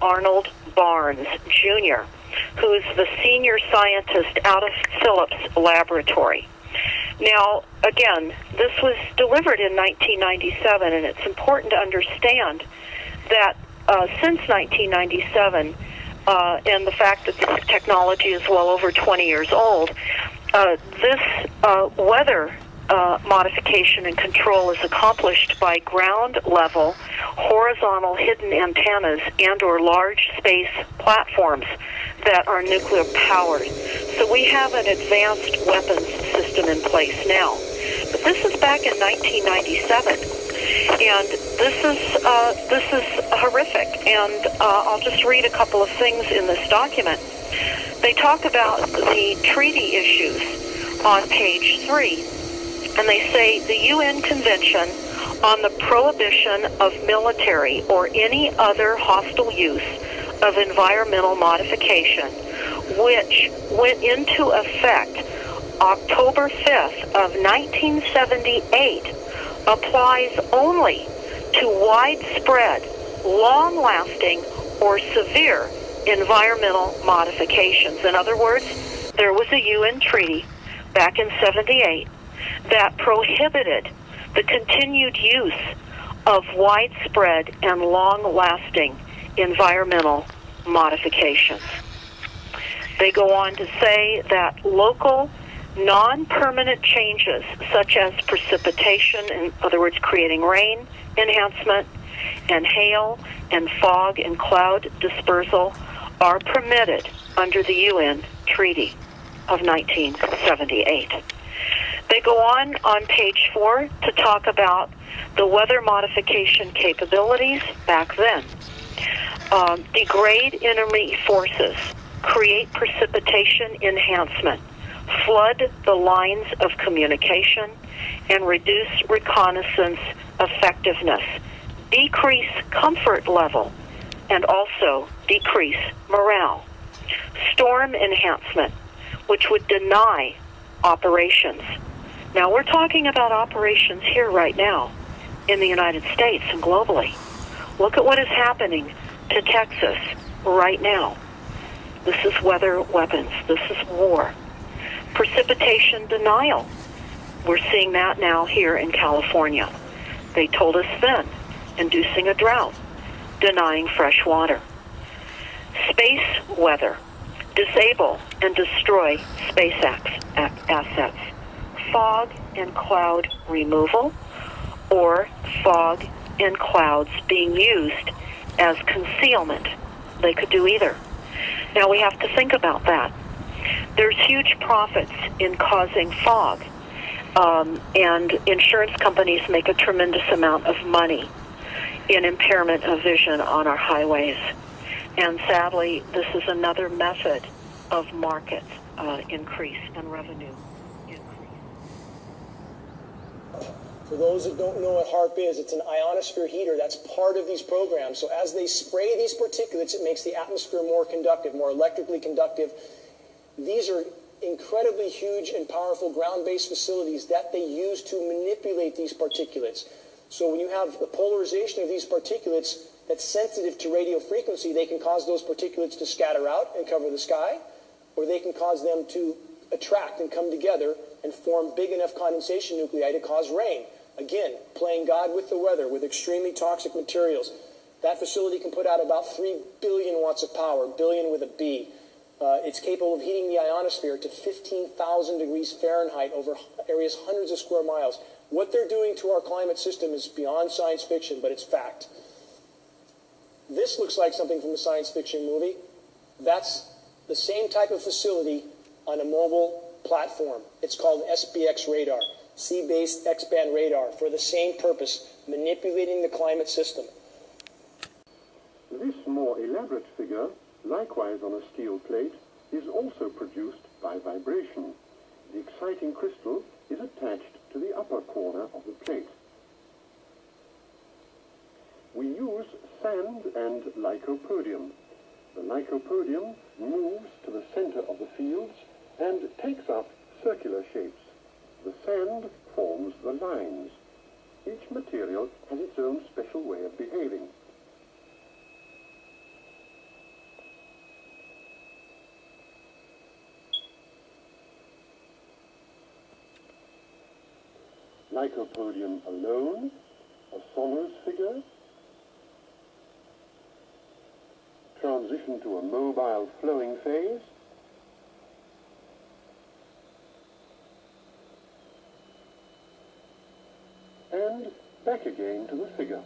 Arnold Barnes Jr., who is the senior scientist out of Phillips Laboratory. Now, again, this was delivered in 1997, and it's important to understand that uh, since 1997, uh, and the fact that this technology is well over 20 years old, uh, this uh, weather uh, modification and control is accomplished by ground level horizontal hidden antennas and or large space platforms that are nuclear powered. So we have an advanced weapons system in place now. But this is back in 1997 and this is uh, this is horrific. And uh, I'll just read a couple of things in this document. They talk about the treaty issues on page three, and they say the UN Convention on the Prohibition of Military or any other hostile use of environmental modification, which went into effect October 5th of 1978, applies only to widespread, long-lasting, or severe environmental modifications. In other words, there was a UN treaty back in 78 that prohibited the continued use of widespread and long-lasting environmental modifications. They go on to say that local non-permanent changes such as precipitation, in other words, creating rain enhancement, and hail and fog and cloud dispersal are permitted under the UN Treaty of 1978. They go on on page four to talk about the weather modification capabilities back then. Um, degrade enemy forces, create precipitation enhancement, flood the lines of communication, and reduce reconnaissance effectiveness, decrease comfort level, and also decrease morale. Storm enhancement, which would deny operations. Now, we're talking about operations here right now in the United States and globally. Look at what is happening to Texas right now. This is weather weapons. This is war. Precipitation denial. We're seeing that now here in California. They told us then, inducing a drought, denying fresh water. Space weather. Disable and destroy space assets. Fog and cloud removal or fog and clouds being used as concealment. They could do either. Now we have to think about that. There's huge profits in causing fog, um, and insurance companies make a tremendous amount of money in impairment of vision on our highways. And sadly, this is another method of market uh, increase and revenue. For those that don't know what HAARP is, it's an ionosphere heater that's part of these programs. So as they spray these particulates, it makes the atmosphere more conductive, more electrically conductive. These are incredibly huge and powerful ground-based facilities that they use to manipulate these particulates. So when you have the polarization of these particulates that's sensitive to radio frequency, they can cause those particulates to scatter out and cover the sky, or they can cause them to attract and come together and form big enough condensation nuclei to cause rain. Again, playing God with the weather with extremely toxic materials. That facility can put out about 3 billion watts of power, billion with a B. Uh, it's capable of heating the ionosphere to 15,000 degrees Fahrenheit over areas hundreds of square miles. What they're doing to our climate system is beyond science fiction, but it's fact. This looks like something from a science fiction movie. That's the same type of facility on a mobile platform. It's called SBX radar sea-based X-band radar for the same purpose, manipulating the climate system. This more elaborate figure, likewise on a steel plate, is also produced by vibration. The exciting crystal is attached to the upper corner of the plate. We use sand and lycopodium. The lycopodium moves to the center of the fields and takes up circular shapes. The sand forms the lines. Each material has its own special way of behaving. Lycopodium alone, a sonorous figure, transition to a mobile flowing phase, back again to the figure.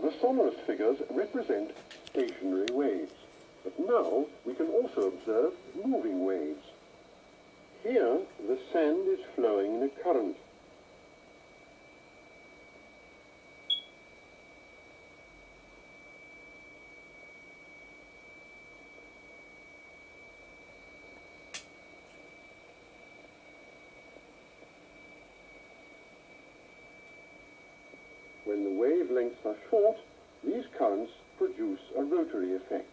The sonorous figures represent stationary waves, but now we can also observe moving waves. Here, the sand is flowing in a current. When the wavelengths are short, these currents produce a rotary effect.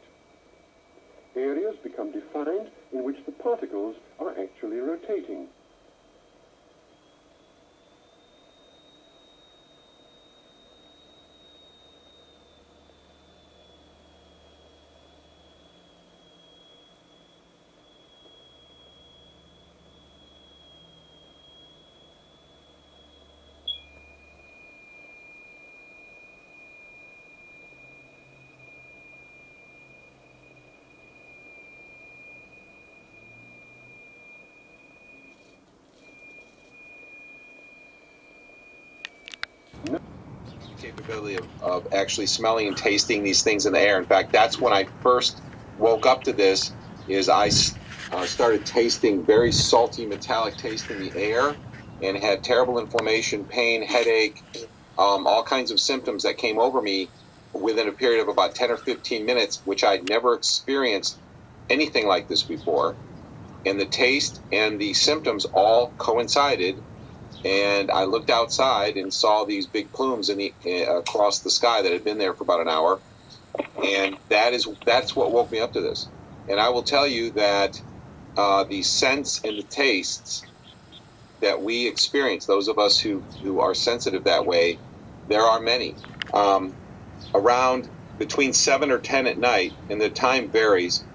Areas become defined in which the particles are actually rotating. Capability of, of actually smelling and tasting these things in the air. In fact, that's when I first woke up to this. Is I uh, started tasting very salty metallic taste in the air, and had terrible inflammation, pain, headache, um, all kinds of symptoms that came over me within a period of about 10 or 15 minutes, which I'd never experienced anything like this before. And the taste and the symptoms all coincided and I looked outside and saw these big plumes in the uh, across the sky that had been there for about an hour, and that is that's what woke me up to this. And I will tell you that uh, the scents and the tastes that we experience, those of us who who are sensitive that way, there are many. Um, around between seven or ten at night, and the time varies.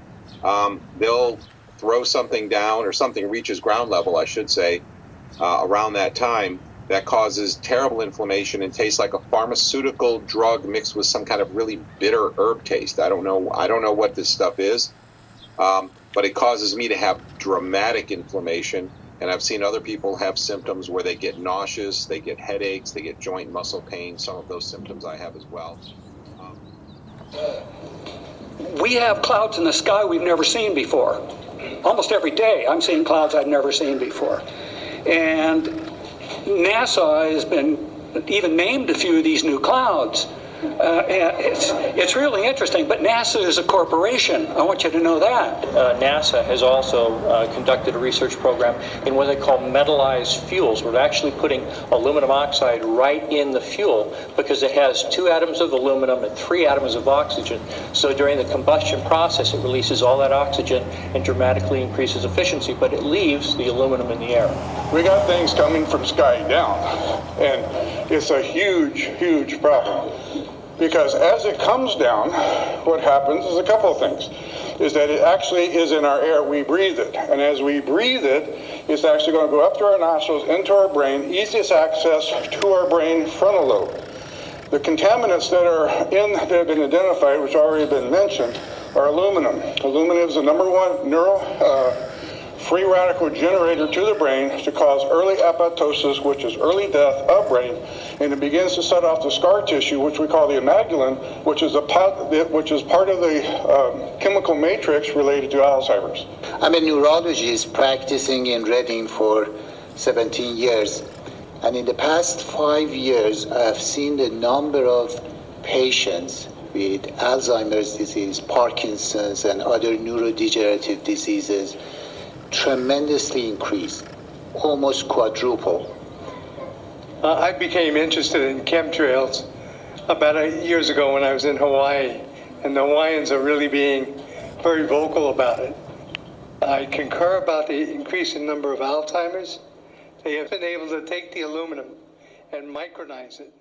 Um, they'll throw something down, or something reaches ground level, I should say uh, around that time that causes terrible inflammation and tastes like a pharmaceutical drug mixed with some kind of really bitter herb taste. I don't know. I don't know what this stuff is, um, but it causes me to have dramatic inflammation. And I've seen other people have symptoms where they get nauseous, they get headaches, they get joint muscle pain. Some of those symptoms I have as well. Um, we have clouds in the sky we've never seen before. Almost every day, I'm seeing clouds I've never seen before. And NASA has been even named a few of these new clouds. Uh, and it's, it's really interesting, but NASA is a corporation. I want you to know that. Uh, NASA has also uh, conducted a research program in what they call metallized fuels. We're actually putting aluminum oxide right in the fuel because it has two atoms of aluminum and three atoms of oxygen. So during the combustion process, it releases all that oxygen and dramatically increases efficiency, but it leaves the aluminum in the air. We got things coming from sky down, and it's a huge, huge problem. Because as it comes down, what happens is a couple of things. Is that it actually is in our air, we breathe it. And as we breathe it, it's actually going to go up through our nostrils, into our brain, easiest access to our brain frontal lobe. The contaminants that are in that have been identified, which already been mentioned, are aluminum. Aluminum is the number one neuro uh, free radical generator to the brain to cause early apoptosis, which is early death of brain, and it begins to set off the scar tissue, which we call the amygdalin, which is a which is part of the um, chemical matrix related to Alzheimer's. I'm a neurologist practicing in Redding for 17 years, and in the past five years, I've seen the number of patients with Alzheimer's disease, Parkinson's, and other neurodegenerative diseases tremendously increased, almost quadruple. Uh, I became interested in chemtrails about eight years ago when I was in Hawaii, and the Hawaiians are really being very vocal about it. I concur about the increase in number of Alzheimer's. They have been able to take the aluminum and micronize it.